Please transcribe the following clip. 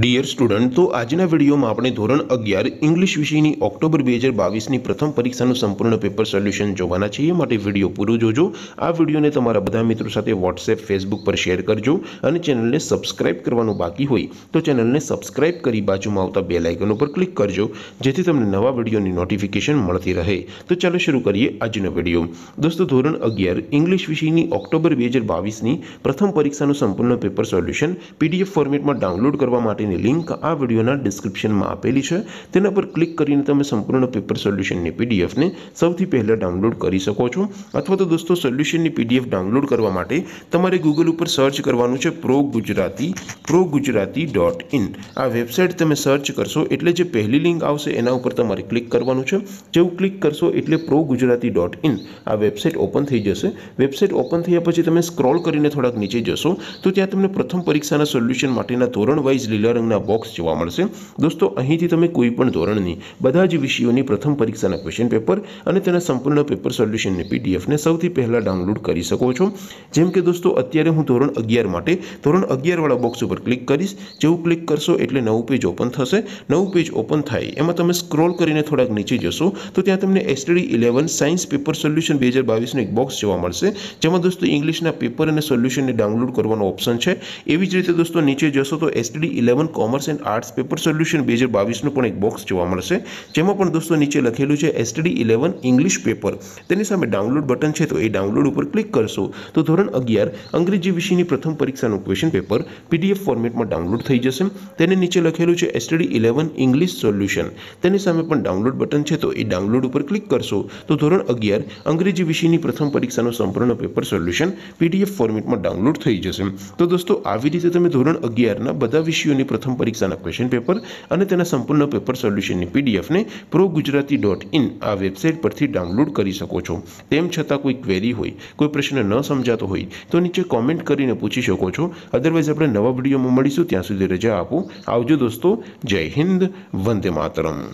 Dear student તો આજના વિડીયોમાં આપણે ધોરણ અગિયાર ઇંગ્લિશ વિષયની ઓક્ટોબર બે હજાર બાવીસની પ્રથમ પરીક્ષાનું સંપૂર્ણ પેપર સોલ્યુશન જોવાના છીએ. માટે વીડિયો પૂરો જોજો. આ વિડીયોને તમારા બધા મિત્રો સાથે વોટ્સએપ ફેસબુક પર શેર કરજો અને ચેનલને સબસ્ક્રાઇબ કરવાનું બાકી હોય તો ચેનલને સબસ્ક્રાઇબ કરી બાજુમાં આવતા બે લાઇકન ઉપર ક્લિક કરજો, જેથી તમને નવા વિડીયોની નોટિફિકેશન મળતી રહે. તો ચાલો શરૂ કરીએ આજનો વીડિયો. દોસ્તો, ધોરણ અગિયાર ઇંગ્લિશ વિષયની ઓક્ટોબર બે હજાર બાવીસની પ્રથમ પરીક્ષાનું સંપૂર્ણ પેપર સોલ્યુશન પીડીએફ ફોર્મેટમાં ડાઉનલોડ કરવા માટેની લિંક આ વિડીયોના ડિસ્ક્રિપ્શનમાં આપેલી છે. તેના પર ક્લિક કરીને તમે સંપૂર્ણ પેપર સોલ્યુશનની પીડીએફને સૌથી પહેલાં ડાઉનલોડ કરી શકો છો. અથવા તો દોસ્તો, સોલ્યુશનની પીડીએફ ડાઉનલોડ કરવા માટે તમારે ગૂગલ ઉપર સર્ચ કરવાનું છે pro Gujarati pro Gujarati dot in આ વેબસાઇટ તમે સર્ચ કરશો એટલે જે પહેલી લિંક આવશે એના ઉપર તમારે ક્લિક કરવાનું છે. જેવું ક્લિક કરશો એટલે પ્રો ગુજરાતી ડોટ ઇન આ વેબસાઇટ ઓપન થઈ જશે. વેબસાઇટ ઓપન થયા પછી તમે સ્ક્રોલ કરીને થોડાક નીચે જશો. તો ત્યાં તમને પ્રથમ પરીક્ષાના સોલ્યુશન માટેના ધોરણ વાઇઝ લીલા રંગના બોક્સ જોવા મળશે. દોસ્તો, અહીંથી તમે કોઈ પણ ધોરણની, બધા જ વિષયોની પ્રથમ પરીક્ષાના ક્વેશ્ચન પેપર અને તેના સંપૂર્ણ પેપર સોલ્યુશનની પીડીએફને સૌથી પહેલાં ડાઉનલોડ કરી શકો છો. જેમ કે દોસ્તો, અત્યારે હું ધોરણ અગિયાર માટે, ધોરણ અગિયારવાળા બોક્સ ઉપર ક્લિક કરીશ. જેવું ક્લિક કરશો એટલે નવું પેજ ઓપન થશે. નવું પેજ ઓપન થાય, એમાં તમે સ્ક્રોલ કરીને થોડાક નીચે જશો, તો ત્યાં તમને STD eleven science paper solution બે હજાર બાવીસનું એક બોક્સ જોવા મળશે. જેમાં દોસ્તો ઇંગ્લિશના પેપર અને સોલ્યુશનને ડાઉનલોડ કરવાનો ઓપ્શન છે. એવી જ રીતે દોસ્તો, નીચે જશો તો STD eleven commerce and arts paper solution બે હજાર બાવીસનું પણ એક બોક્સ જોવા મળશે. જેમાં પણ દોસ્તો નીચે લખેલું છે એસટીડી ઇલેવન ઇંગ્લિશ પેપર તેની સામે ડાઉનલોડ બટન છે, તો એ ડાઉનલોડ ઉપર ક્લિક કરશો. તો ધોરણ અગિયાર, અંગ્રેજી વિષયની પ્રથમ પરીક્ષાનું ક્વેશ્ચન પેપર પીડીએફ ફોર્મેટમાં ડાઉનલોડ થઈ જશે. તેની નીચે લખેલું છે એસટીડી ઇલેવન ઇંગ્લિશ સોલ્યુશન તેની સામે પણ ડાઉનલોડ બટન છે, તો એ ડાઉનલોડ ઉપર ક્લિક કરશો. તો ધોરણ અગિયાર, અંગ્રેજી વિષયની પ્રથમ પરીક્ષાનું સંપૂર્ણ પેપર સોલ્યુશન પીડીએફ ફોર્મેટમાં ડાઉનલોડ થઈ જશે. તો દોસ્તો, આવી રીતે તમે ધોરણ અગિયારના બધા વિષયોની પ્રથમ પરીક્ષાના ક્વેશ્ચન પેપર અને તેના સંપૂર્ણ પેપર સોલ્યુશનની પીડીએફને પ્રો ગુજરાતી ડોટ ઇન આ વેબસાઇટ પરથી ડાઉનલોડ કરી શકો છો. તેમ છતાં કોઈ ક્વેરી હોય, કોઈ પ્રશ્ન ન સમજાતો હોય, તો નીચે કોમેન્ટ કરીને પૂછી શકો છો. અદરવાઇઝ આપણે નવા વિડીયોમાં મળીશું. ત્યાં સુધી રજા આપો. આવજો દોસ્તો. જય હિન્દ. વંદે માતરમ.